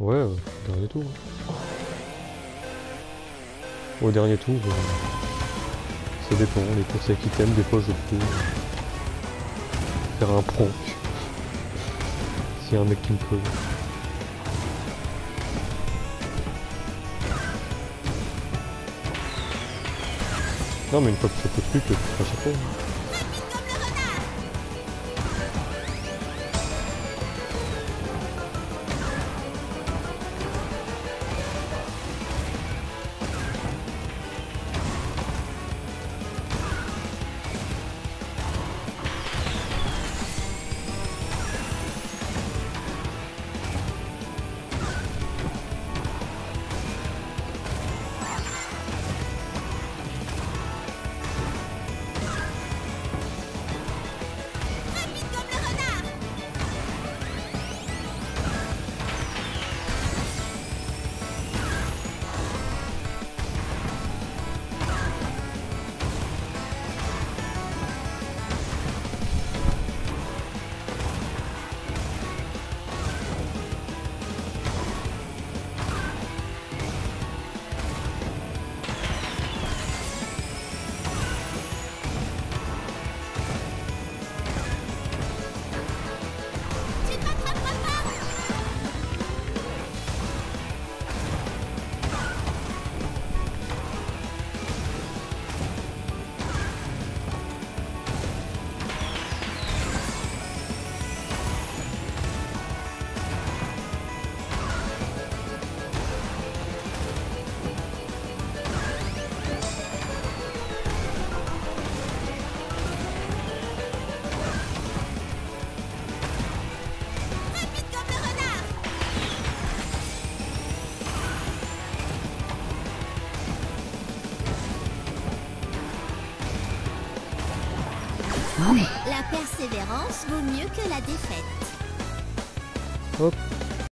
Ouais, dernier tour. Au dernier tour, euh, ça dépend. Les courses avec item, des fois je peux faire un prank. S'il y a un mec qui me creuse. Non mais une fois que ça peut que tu feras chaque fois. La persévérance vaut mieux que la défaite.